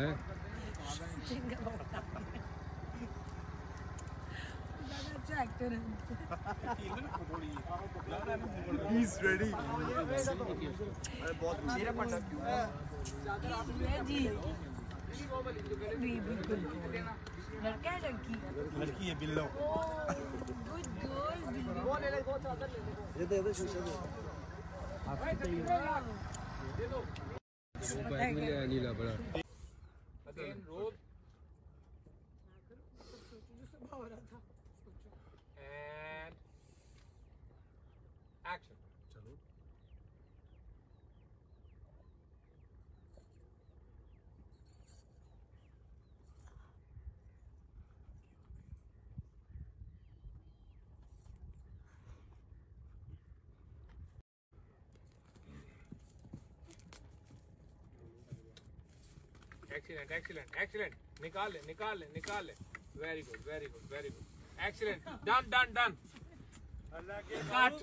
है अच्छा एक्टर है। He's ready. मैं जी बिल्कुल लड़का है लड़की लड़की है बिल्लो गुड गर्ल वो बैग में ले नीला बड़ा। Action. चलो Excellent, excellent, excellent. निकाल ले, निकाल ले, निकाल ले. Very good, very good, very good. Excellent. Done, done, done. Cut.